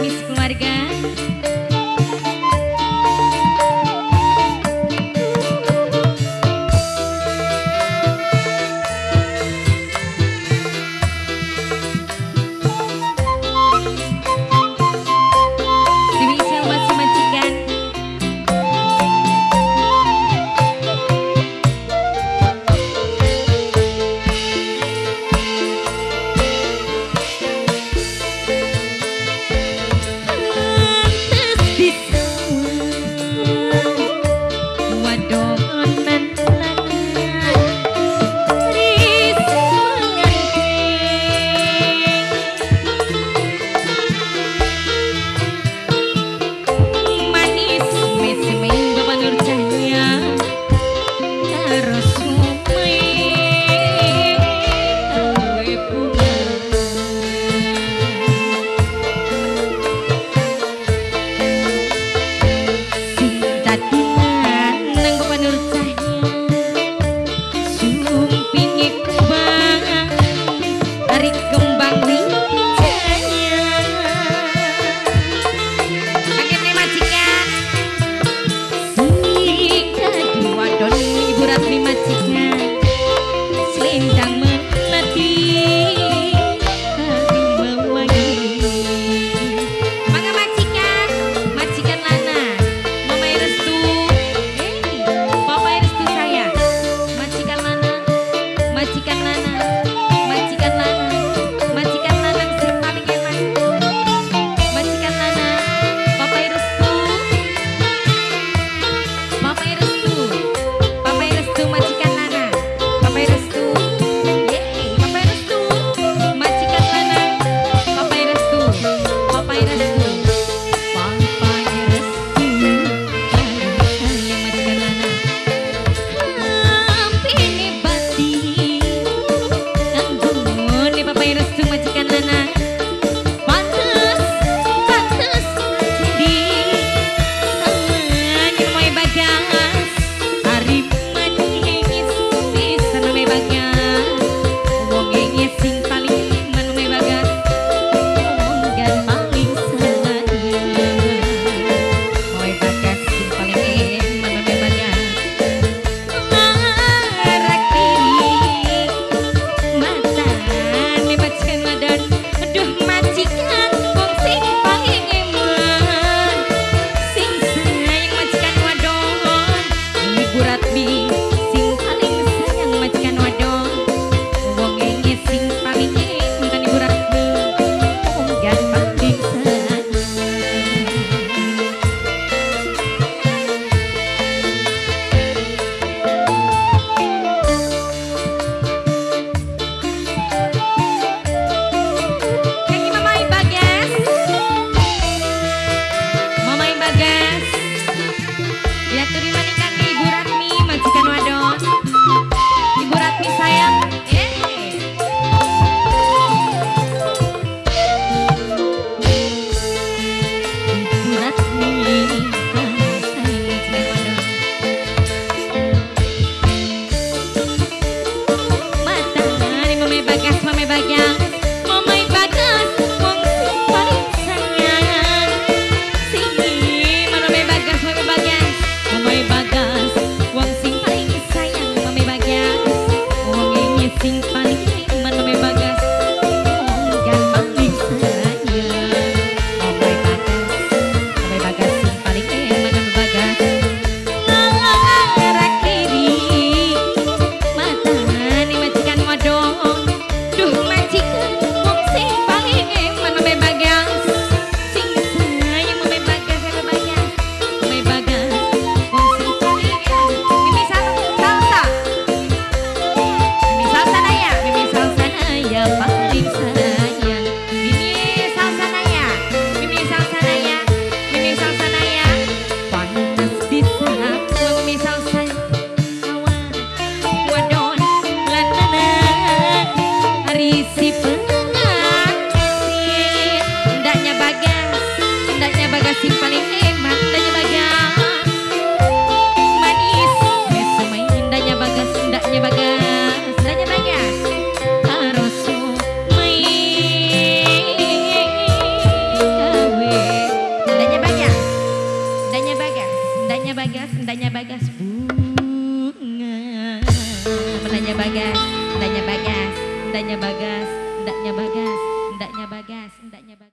Miss Keluarga My kasih. Bagas, ndaknya Bagas. Bunga. Menanya Bagas, ndaknya Bagas, ndaknya Bagas, ndaknya Bagas.